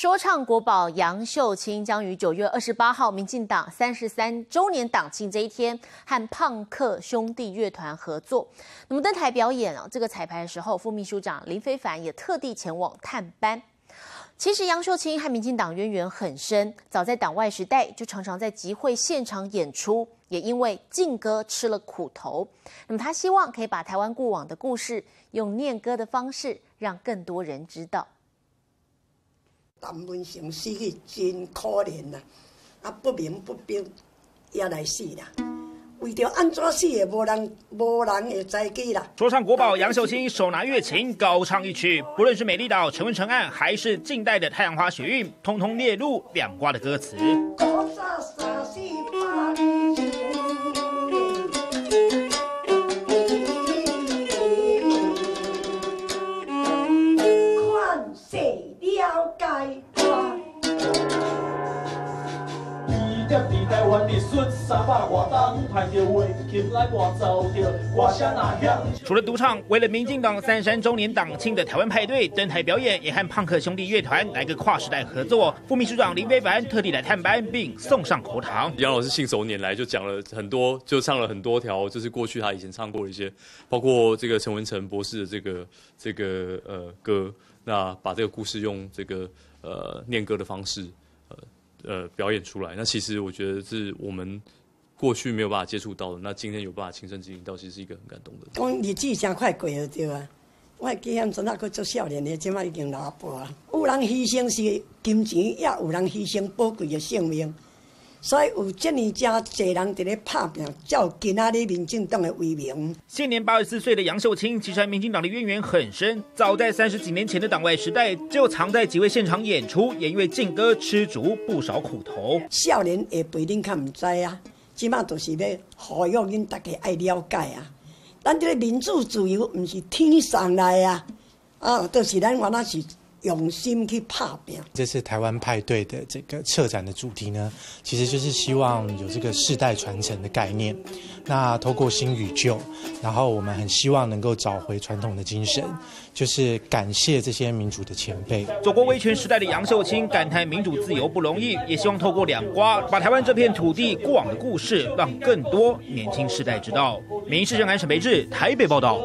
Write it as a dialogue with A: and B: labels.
A: 说唱国宝杨秀清将于九月二十八号，民进党三十三周年党庆这一天，和胖克兄弟乐团合作。那么登台表演啊，这个彩排的时候，副秘书长林非凡也特地前往探班。其实杨秀清和民进党渊源很深，早在党外时代就常常在集会现场演出，也因为劲歌吃了苦头。那么他希望可以把台湾过往的故事，用念歌的方式，让更多人知道。
B: 陈文成死去真可怜啦，啊不明不白也来死啦。为着安怎死的，无人无人会知记啦。
C: 说唱国宝杨秀清手拿乐琴高唱一曲，不论是美丽岛陈文成案，还是近代的太阳花学运，通通列入两卦的歌词。除了独唱，为了民进党三三周年党庆的台湾派对登台表演，也和胖克兄弟乐团来个跨时代合作。副秘书长林非凡特地来探班，并送上口糖。
D: 杨老师信手拈来，就讲了很多，就唱了很多条，就是过去他以前唱过的一些，包括这个陈文成博士的这个这个呃歌，那把这个故事用这个呃念歌的方式。呃，表演出来，那其实我觉得是我们过去没有办法接触到的，那今天有办法亲身经历到，其实是一个很感动的。
B: 讲日子真快过了，对啊，我记念阵那个做少年的，即摆已经老伯啊。有人牺牲是金钱，也有人牺牲宝贵的性命。所以有这么加侪人伫咧拍拼，叫今仔日民进党的威名。
C: 现年八十四岁的杨秀清，其实和民进党的渊源很深。早在三十几年前的党外时代，就常在几位现场演出，也因为劲歌吃足不少苦头。
B: 少年也不一定看唔知啊，起码都是要呼吁恁大家爱了解啊。咱这个民主自由，唔是天上来啊，啊，都是咱原来是。用心去拍拼。
E: 这次台湾派对的这个策展的主题呢，其实就是希望有这个世代传承的概念。那透过新与旧，然后我们很希望能够找回传统的精神，就是感谢这些民主的前辈。
C: 走过威权时代的杨秀清感叹民主自由不容易，也希望透过两瓜，把台湾这片土地过往的故事，让更多年轻世代知道。民事政安沈培志台北报道。